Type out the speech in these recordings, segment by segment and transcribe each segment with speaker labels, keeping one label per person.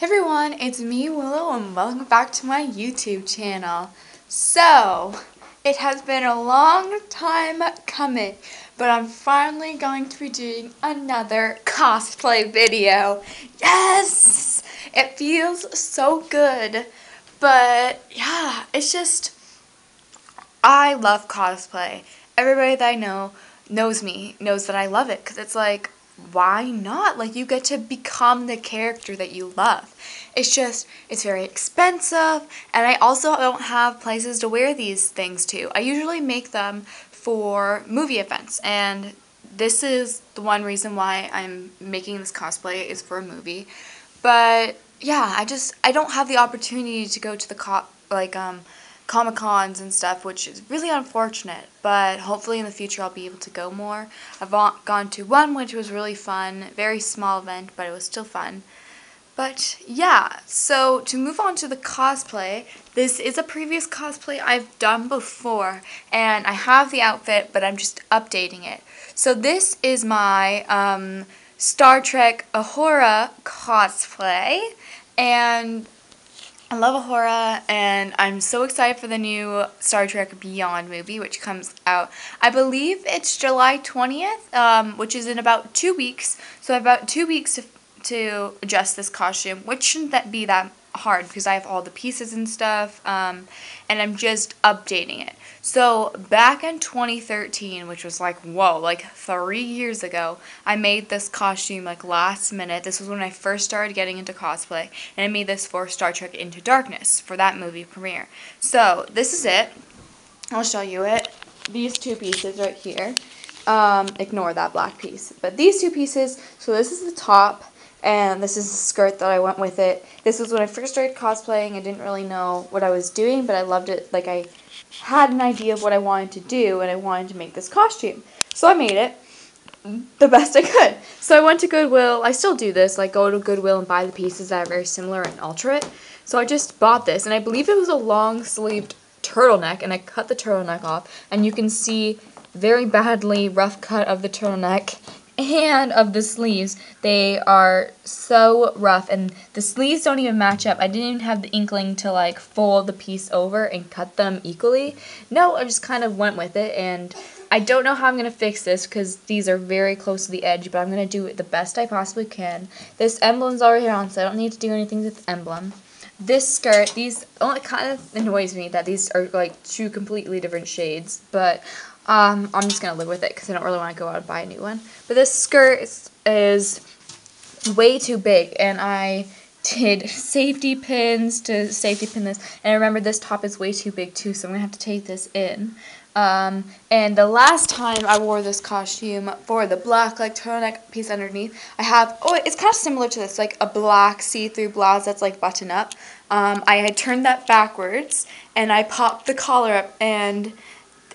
Speaker 1: Hey everyone, it's me Willow and welcome back to my YouTube channel. So, it has been a long time coming, but I'm finally going to be doing another cosplay video. Yes! It feels so good, but yeah, it's just, I love cosplay. Everybody that I know knows me, knows that I love it, because it's like, why not? Like, you get to become the character that you love. It's just, it's very expensive, and I also don't have places to wear these things to. I usually make them for movie events, and this is the one reason why I'm making this cosplay is for a movie. But, yeah, I just, I don't have the opportunity to go to the, cop, like, um, Comic Cons and stuff, which is really unfortunate, but hopefully in the future I'll be able to go more. I've gone to one, which was really fun, very small event, but it was still fun. But yeah, so to move on to the cosplay, this is a previous cosplay I've done before, and I have the outfit, but I'm just updating it. So this is my um, Star Trek Uhura cosplay, and I love Uhura, and I'm so excited for the new Star Trek Beyond movie, which comes out, I believe it's July 20th, um, which is in about two weeks. So about two weeks to, adjust this costume, which shouldn't that be that hard because I have all the pieces and stuff, um, and I'm just updating it. So back in 2013, which was like, whoa, like three years ago, I made this costume like last minute. This was when I first started getting into cosplay, and I made this for Star Trek Into Darkness for that movie premiere. So this is it. I'll show you it. These two pieces right here. Um, ignore that black piece. But these two pieces, so this is the top, and this is the skirt that I went with it. This was when I first started cosplaying. I didn't really know what I was doing, but I loved it. Like, I had an idea of what I wanted to do, and I wanted to make this costume. So I made it the best I could. So I went to Goodwill. I still do this, like go to Goodwill and buy the pieces that are very similar and alter it. So I just bought this, and I believe it was a long-sleeved turtleneck, and I cut the turtleneck off, and you can see very badly rough cut of the turtleneck and of the sleeves. They are so rough and the sleeves don't even match up. I didn't even have the inkling to like fold the piece over and cut them equally. No, I just kind of went with it and I don't know how I'm going to fix this because these are very close to the edge, but I'm going to do it the best I possibly can. This emblem's already on, so I don't need to do anything with the emblem. This skirt, these, oh, it kind of annoys me that these are like two completely different shades, but um, I'm just going to live with it because I don't really want to go out and buy a new one. But this skirt is, is way too big, and I did safety pins to safety pin this. And I remember this top is way too big too, so I'm going to have to take this in. Um, and the last time I wore this costume for the black like turtleneck piece underneath, I have, oh, it's kind of similar to this, like a black see-through blouse that's like button up. Um, I had turned that backwards, and I popped the collar up, and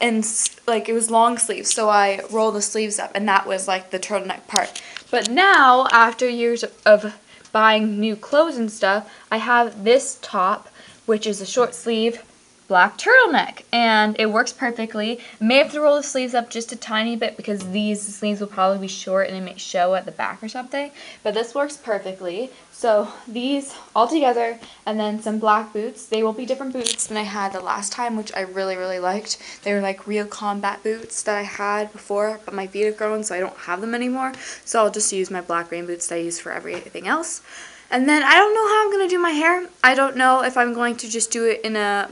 Speaker 1: and like it was long sleeves so I rolled the sleeves up and that was like the turtleneck part. But now after years of buying new clothes and stuff I have this top which is a short sleeve black turtleneck and it works perfectly. May have to roll the sleeves up just a tiny bit because these sleeves will probably be short and it may show at the back or something. But this works perfectly. So these all together and then some black boots. They will be different boots than I had the last time which I really really liked. They were like real combat boots that I had before but my feet have grown so I don't have them anymore. So I'll just use my black rain boots that I use for everything else. And then I don't know how I'm going to do my hair. I don't know if I'm going to just do it in a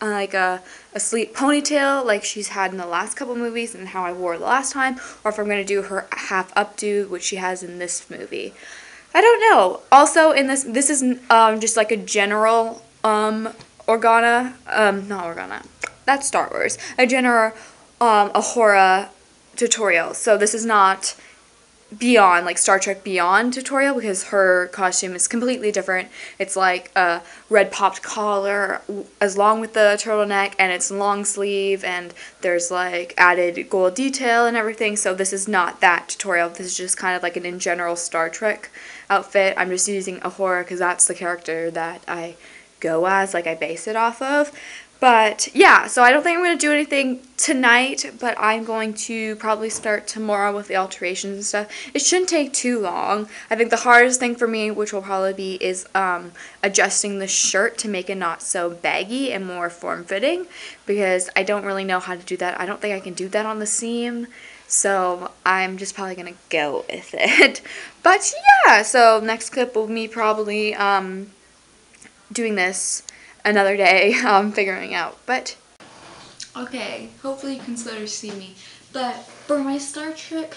Speaker 1: like a, a sleek ponytail like she's had in the last couple movies and how I wore the last time, or if I'm going to do her half updo, which she has in this movie. I don't know. Also, in this, this is um, just like a general um, Organa, um, not Organa, that's Star Wars, a general um, Uhura tutorial. So this is not Beyond, like Star Trek Beyond tutorial because her costume is completely different. It's like a red popped collar as long with the turtleneck and it's long sleeve and there's like added gold detail and everything. So this is not that tutorial. This is just kind of like an in general Star Trek outfit. I'm just using Uhura because that's the character that I go as, like I base it off of. But yeah, so I don't think I'm going to do anything tonight, but I'm going to probably start tomorrow with the alterations and stuff. It shouldn't take too long. I think the hardest thing for me, which will probably be, is um, adjusting the shirt to make it not so baggy and more form-fitting because I don't really know how to do that. I don't think I can do that on the seam. So I'm just probably going to go with it. But yeah, so next clip will be probably um, doing this another day um, figuring out. But okay, hopefully you of see me. But for my Star Trek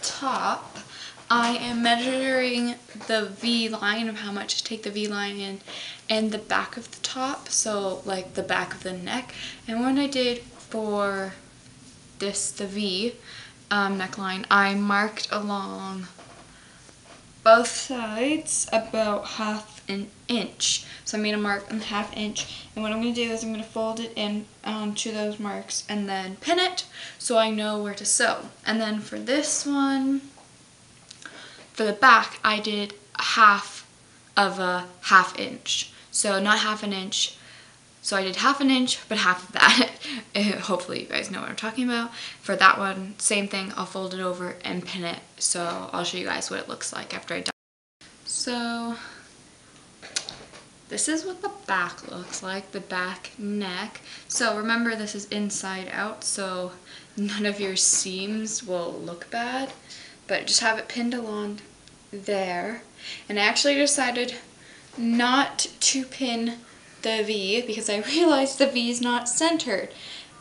Speaker 1: top, I am measuring the V-line of how much to take the V-line in and the back of the top, so like the back of the neck. And when I did for this, the V um, neckline, I marked along both sides about half an inch. So I made a mark on half inch. And what I'm going to do is I'm going to fold it in um, onto those marks and then pin it so I know where to sew. And then for this one, for the back, I did half of a half inch. So not half an inch, so I did half an inch, but half of that. Eh, hopefully you guys know what I'm talking about. For that one, same thing, I'll fold it over and pin it. So I'll show you guys what it looks like after I done. So this is what the back looks like, the back neck. So remember this is inside out, so none of your seams will look bad. But just have it pinned along there. And I actually decided not to pin the V because I realized the V is not centered.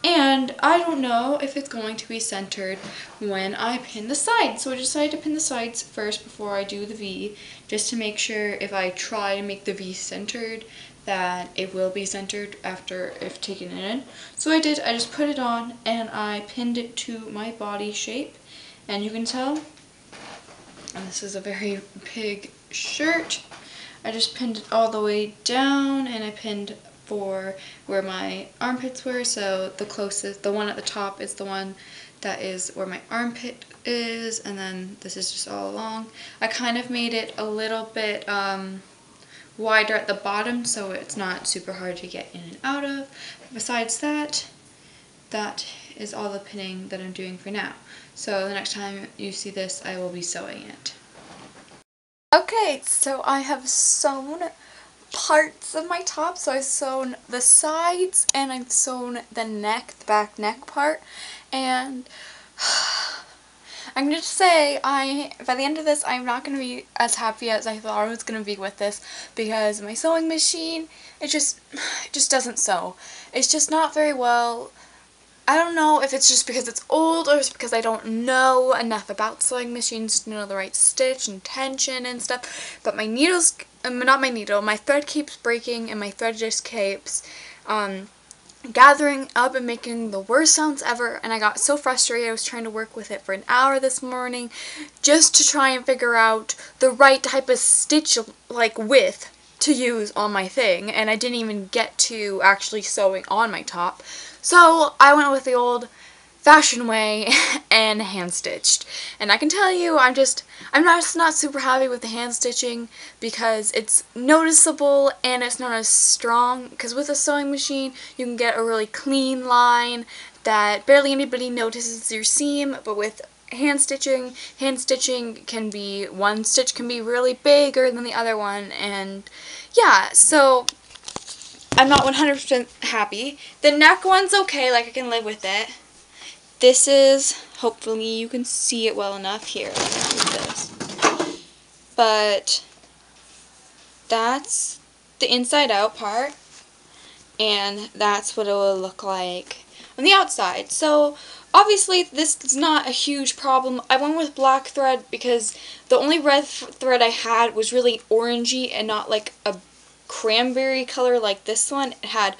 Speaker 1: And I don't know if it's going to be centered when I pin the sides. So I decided to pin the sides first before I do the V, just to make sure if I try to make the V centered, that it will be centered after if taken in. So I did, I just put it on and I pinned it to my body shape. And you can tell, and this is a very big shirt, I just pinned it all the way down and I pinned for where my armpits were. So the closest, the one at the top is the one that is where my armpit is and then this is just all along. I kind of made it a little bit um, wider at the bottom so it's not super hard to get in and out of. Besides that, that is all the pinning that I'm doing for now. So the next time you see this, I will be sewing it. Okay, so I have sewn parts of my top. So I've sewn the sides and I've sewn the neck, the back neck part. And I'm going to say I, by the end of this, I'm not going to be as happy as I thought I was going to be with this because my sewing machine, it just, it just doesn't sew. It's just not very well I don't know if it's just because it's old or it's because I don't know enough about sewing machines to know the right stitch and tension and stuff. But my needles, not my needle, my thread keeps breaking and my thread just keeps um, gathering up and making the worst sounds ever. And I got so frustrated. I was trying to work with it for an hour this morning just to try and figure out the right type of stitch like width to use on my thing. And I didn't even get to actually sewing on my top. So I went with the old fashion way and hand stitched. And I can tell you, I'm just, I'm not, just not super happy with the hand stitching because it's noticeable and it's not as strong. Because with a sewing machine, you can get a really clean line that barely anybody notices your seam, but with hand stitching, hand stitching can be, one stitch can be really bigger than the other one, and yeah, so I'm not 100% happy. The neck one's okay, like I can live with it. This is, hopefully you can see it well enough here. But that's the inside out part. And that's what it will look like on the outside. So obviously this is not a huge problem. I went with black thread because the only red thread I had was really orangey and not like a cranberry color like this one. It had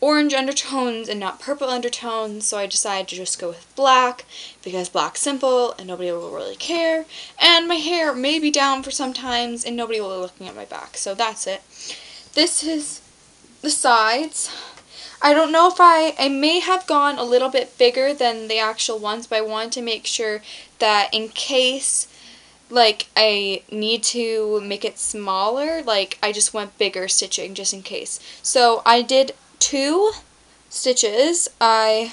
Speaker 1: orange undertones and not purple undertones, so I decided to just go with black because black's simple and nobody will really care. And my hair may be down for sometimes and nobody will be looking at my back, so that's it. This is the sides. I don't know if I, I may have gone a little bit bigger than the actual ones, but I wanted to make sure that in case like I need to make it smaller, like I just went bigger stitching just in case. So I did two stitches, I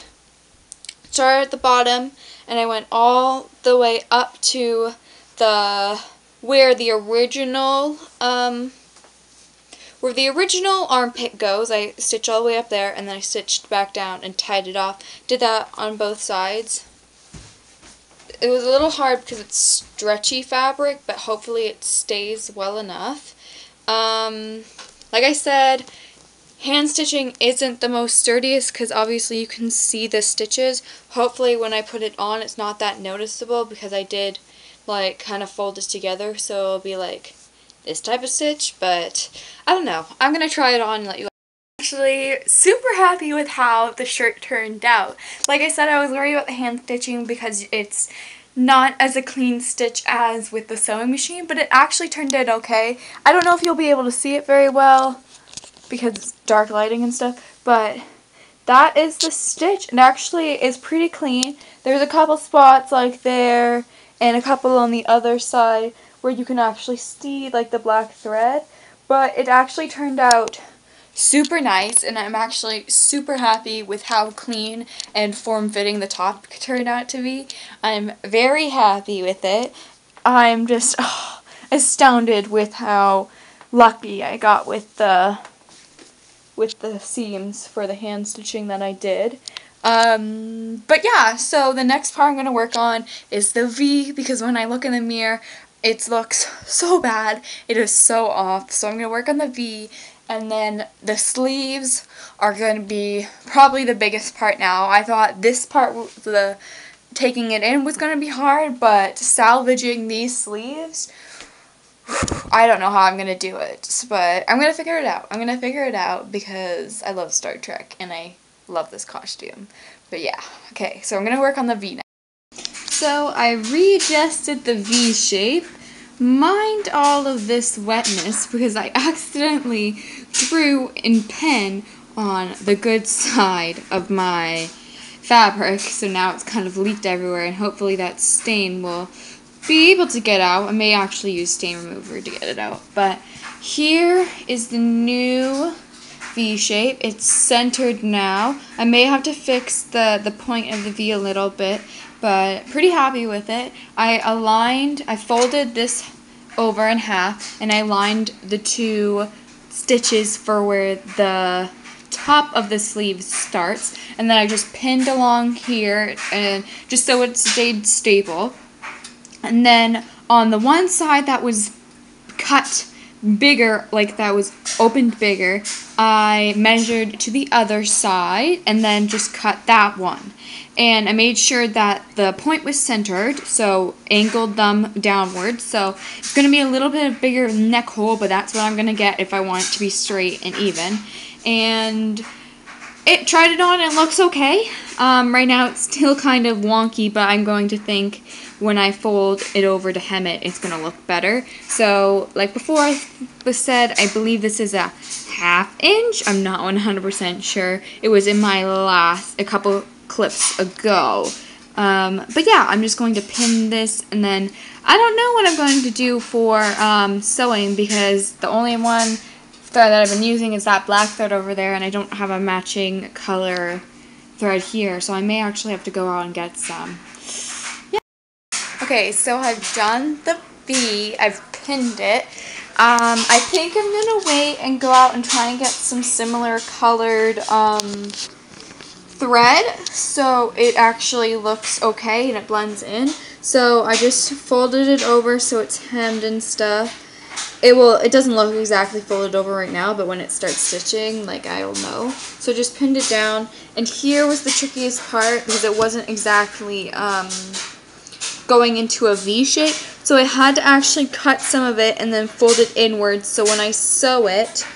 Speaker 1: started at the bottom and I went all the way up to the where the original um, where the original armpit goes. I stitched all the way up there and then I stitched back down and tied it off. Did that on both sides. It was a little hard because it's stretchy fabric, but hopefully it stays well enough. Um, like I said, hand stitching isn't the most sturdiest because obviously you can see the stitches. Hopefully when I put it on it's not that noticeable because I did like kind of fold this together so it'll be like this type of stitch, but I don't know. I'm going to try it on and let you actually super happy with how the shirt turned out. Like I said, I was worried about the hand stitching because it's not as a clean stitch as with the sewing machine, but it actually turned out okay. I don't know if you'll be able to see it very well because it's dark lighting and stuff, but that is the stitch. It actually is pretty clean. There's a couple spots like there and a couple on the other side where you can actually see like the black thread, but it actually turned out super nice and I'm actually super happy with how clean and form-fitting the top turned out to be. I'm very happy with it. I'm just oh, astounded with how lucky I got with the with the seams for the hand stitching that I did. Um, but yeah, so the next part I'm going to work on is the V because when I look in the mirror, it looks so bad. It is so off. So I'm going to work on the V and then the sleeves are going to be probably the biggest part now. I thought this part, the taking it in was going to be hard, but salvaging these sleeves, I don't know how I'm to do it, but I'm to figure it out. I'm to figure it out because I love Star Trek and I love this costume. But yeah, okay, so I'm to work on the V now. So I readjusted the V shape mind all of this wetness because I accidentally threw in pen on the good side of my fabric so now it's kind of leaked everywhere and hopefully that stain will be able to get out. I may actually use stain remover to get it out but here is the new V shape. It's centered now. I may have to fix the, the point of the V a little bit but pretty happy with it. I aligned, I folded this over in half and I lined the two stitches for where the top of the sleeve starts and then I just pinned along here and just so it stayed stable and then on the one side that was cut bigger like that was opened bigger I measured to the other side and then just cut that one and I made sure that the point was centered, so angled them downward. So it's going to be a little bit bigger neck hole, but that's what I'm going to get if I want it to be straight and even. And it tried it on and it looks okay. Um, right now it's still kind of wonky, but I'm going to think when I fold it over to hem it, it's going to look better. So, like before I was said, I believe this is a half inch. I'm not 100% sure. It was in my last, a couple clips ago. Um, but yeah, I'm just going to pin this and then I don't know what I'm going to do for um, sewing because the only one thread that I've been using is that black thread over there and I don't have a matching color thread here so I may actually have to go out and get some. Okay, so I've done the V, I've pinned it. Um, I think I'm going to wait and go out and try and get some similar colored um, thread so it actually looks okay and it blends in. So I just folded it over so it's hemmed and stuff. It will. It doesn't look exactly folded over right now, but when it starts stitching, like I'll know. So just pinned it down. And here was the trickiest part because it wasn't exactly um, going into a V shape. So I had to actually cut some of it and then fold it inwards. So when I sew it,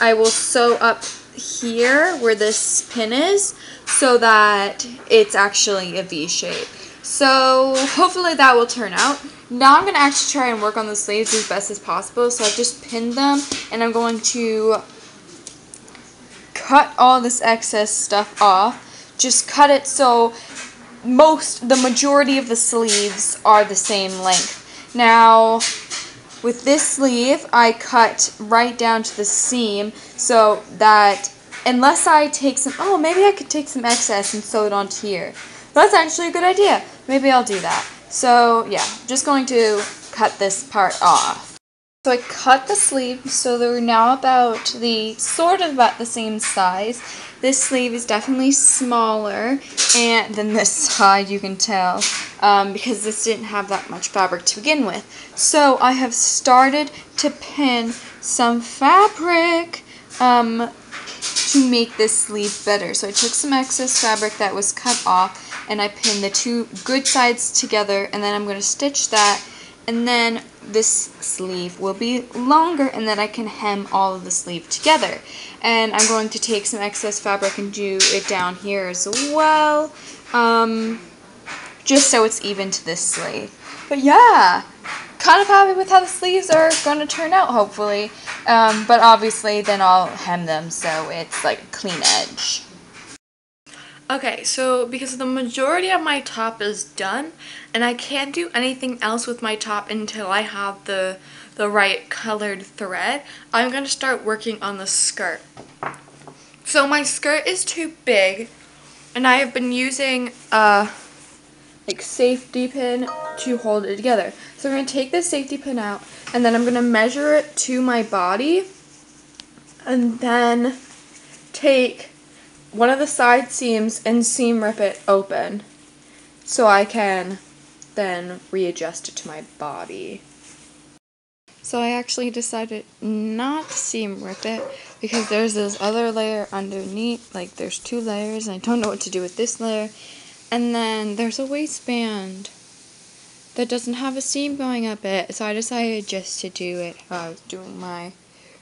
Speaker 1: I will sew up here where this pin is so that it's actually a V shape. So hopefully that will turn out. Now I'm going to actually try and work on the sleeves as best as possible. So I've just pinned them and I'm going to cut all this excess stuff off. Just cut it so most, the majority of the sleeves are the same length. Now, with this sleeve, I cut right down to the seam so that unless I take some, oh, maybe I could take some excess and sew it onto here. That's actually a good idea. Maybe I'll do that. So yeah, just going to cut this part off. So I cut the sleeve so they're now about the, sort of about the same size. This sleeve is definitely smaller and than this side, you can tell, um, because this didn't have that much fabric to begin with. So I have started to pin some fabric um, to make this sleeve better. So I took some excess fabric that was cut off and I pinned the two good sides together and then I'm going to stitch that and then this sleeve will be longer and then I can hem all of the sleeve together. And I'm going to take some excess fabric and do it down here as well, um, just so it's even to this sleeve. But yeah, kind of happy with how the sleeves are going to turn out, hopefully. Um, but obviously, then I'll hem them so it's like a clean edge.
Speaker 2: Okay, so because the majority of my top is done, and I can't do anything else with my top until I have the, the right colored thread, I'm going to start working on the skirt. So my skirt is too big, and I have been using a like safety pin to hold it together. So I'm going to take this safety pin out, and then I'm going to measure it to my body, and then take one of the side seams and seam rip it open so I can then readjust it to my body. So I actually decided not to seam rip it because there's this other layer underneath, like there's two layers and I don't know what to do with this layer. And then there's a waistband that doesn't have a seam going up it, so I decided just to do it while I was doing my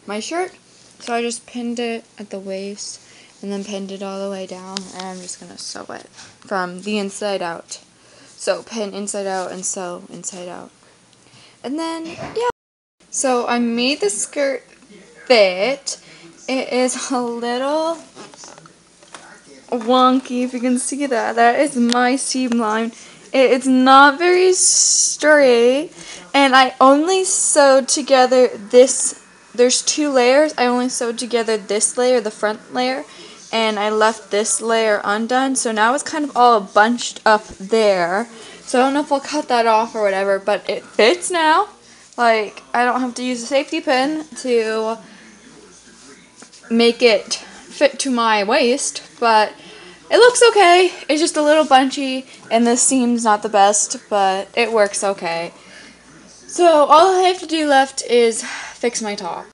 Speaker 2: my shirt. So I just pinned it at the waist and then pinned it all the way down and I'm just gonna sew it from the inside out. So pin inside out and sew inside out. And then yeah. So I made the skirt fit. It is a little wonky if you can see that. That is my seam line. It's not very straight and I only sewed together this there's two layers. I only sewed together this layer the front layer and I left this layer undone. So now it's kind of all bunched up there. So I don't know if I'll cut that off or whatever, but it fits now. Like, I don't have to use a safety pin to make it fit to my waist, but it looks okay. It's just a little bunchy, and the seam's not the best, but it works okay. So all I have to do left is fix my top.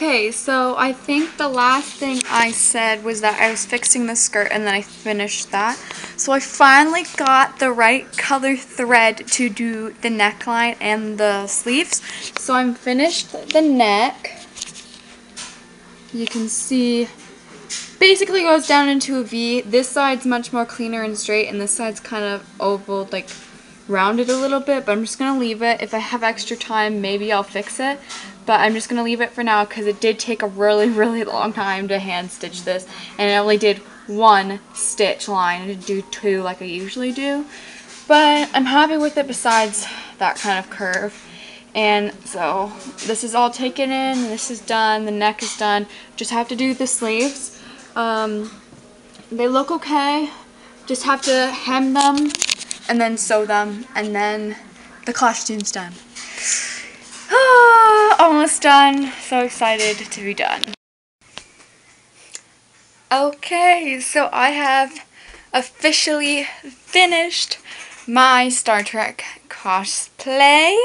Speaker 2: Okay, so I think the last thing I said was that I was fixing the skirt and then I finished that. So I finally got the right color thread to do the neckline and the sleeves. So I'm finished the neck. You can see basically goes down into a V. This side's much more cleaner and straight and this side's kind of oval, like rounded a little bit, but I'm just going to leave it. If I have extra time, maybe I'll fix it but I'm just going to leave it for now because it did take a really, really long time to hand stitch this, and I only did one stitch line. I didn't do two like I usually do, but I'm happy with it besides that kind of curve. And so this is all taken in, this is done, the neck is done. Just have to do the sleeves. Um, they look okay. Just have to hem them and then sew them and then the costume's done. Ah, almost done. So excited to be done. Okay, so I have officially finished my Star Trek cosplay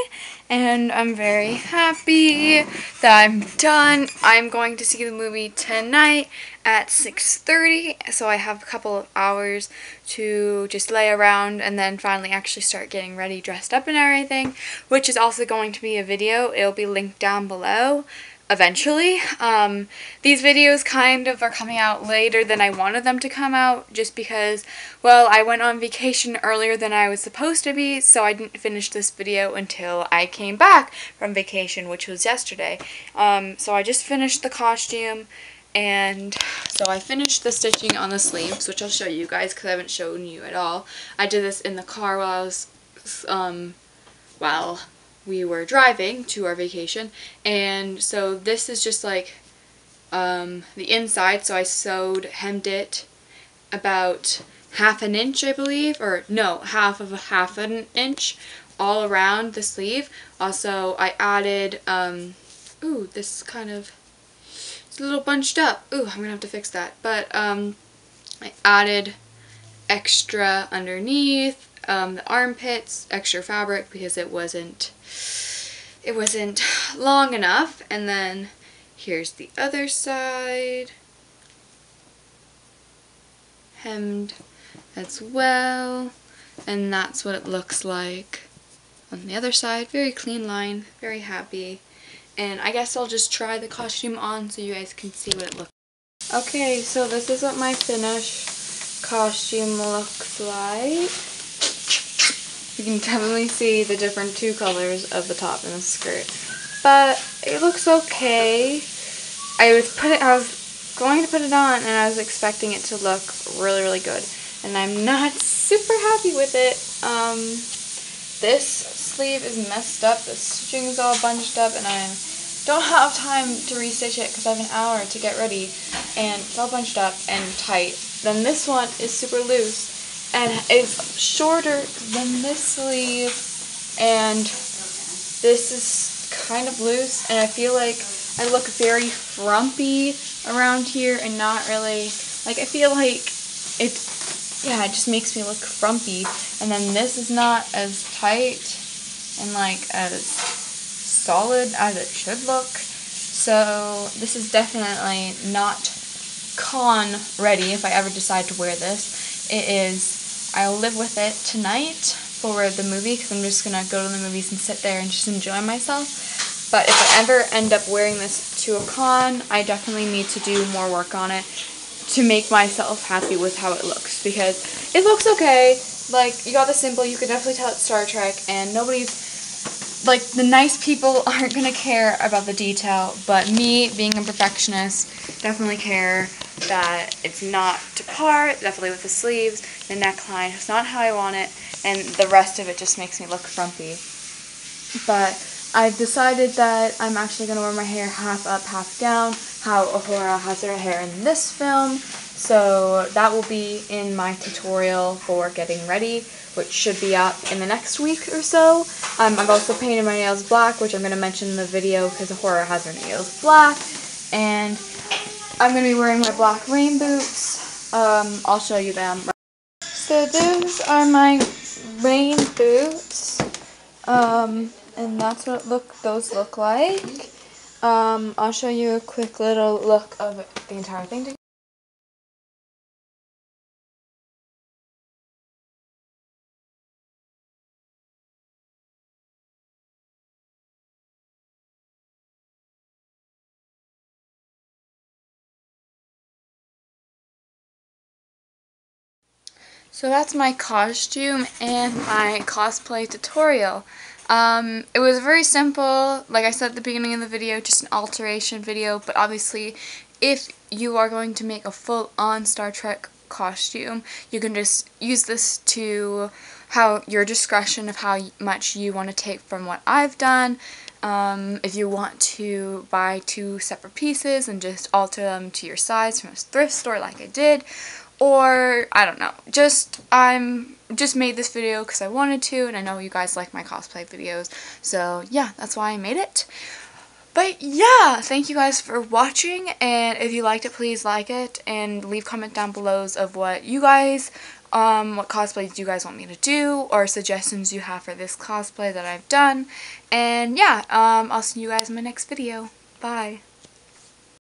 Speaker 2: and I'm very happy that I'm done. I'm going to see the movie tonight at 6.30, so I have a couple of hours to just lay around and then finally actually start getting ready, dressed up and everything, which is also going to be a video. It'll be linked down below eventually. Um, these videos kind of are coming out later than I wanted them to come out just because, well, I went on vacation earlier than I was supposed to be, so I didn't finish this video until I came back from vacation, which was yesterday. Um, so I just finished the costume, and so I finished the stitching on the sleeves, which I'll show you guys because I haven't shown you at all. I did this in the car while I was, um, while we were driving to our vacation and so this is just like
Speaker 1: um, the inside, so I sewed, hemmed it about half an inch, I believe, or no, half of a half an inch all around the sleeve. Also, I added, um, ooh, this is kind of, it's a little bunched up. Ooh, I'm to have to fix that. But um, I added extra underneath, um, the armpits, extra fabric because it wasn't, it wasn't long enough. And then here's the other side. Hemmed as well. And that's what it looks like on the other side. Very clean line, very happy. And I guess I'll just try the costume on so you guys can see what it looks like. Okay, so this is what my finished costume looks like. You can definitely see the different two colors of the top and the skirt. But it looks okay. I was put it I was going to put it on and I was expecting it to look really really good. And I'm not super happy with it. Um, this sleeve is messed up, the stitching is all bunched up, and I don't have time to restitch it because I have an hour to get ready, and it's all bunched up and tight. Then this one is super loose, and is shorter than this sleeve, and this is kind of loose, and I feel like I look very frumpy around here and not really, like I feel like it's yeah, it just makes me look frumpy. And then this is not as tight and like as solid as it should look. So this is definitely not con ready if I ever decide to wear this. It is, I'll live with it tonight for the movie because I'm just going to go to the movies and sit there and just enjoy myself. But if I ever end up wearing this to a con, I definitely need to do more work on it to make myself happy with how it looks because it looks okay. Like, you got the symbol, you can definitely tell it's Star Trek, and nobody's, like, the nice people aren't to care about the detail, but me, being a perfectionist, definitely care that it's not to par, definitely with the sleeves, the neckline, it's not how I want it, and the rest of it just makes me look frumpy. But I've decided that I'm actually to wear my hair half up, half down, how Uhura has her hair in this film. So that will be in my tutorial for getting ready, which should be up in the next week or so. Um, I've also painted my nails black, which I'm going to mention in the video because Uhura has her nails black. And I'm going to be wearing my black rain boots. Um, I'll show you them. So those are my rain boots. Um, and that's what look those look like. Um, I'll show you a quick little look of the entire thing. So that's my costume and my cosplay tutorial. Um, it was very simple, like I said at the beginning of the video, just an alteration video, but obviously if you are going to make a full-on Star Trek costume, you can just use this to how your discretion of how much you want to take from what I've done. Um, if you want to buy two separate pieces and just alter them to your size from a thrift store like I did, or I don't know, just I'm just made this video because I wanted to and I know you guys like my cosplay videos. So yeah that's why I made it. But yeah thank you guys for watching and if you liked it please like it and leave comment down below of what you guys um, what cosplays you guys want me to do or suggestions you have for this cosplay that I've done. And yeah um, I'll see you guys in my next video. Bye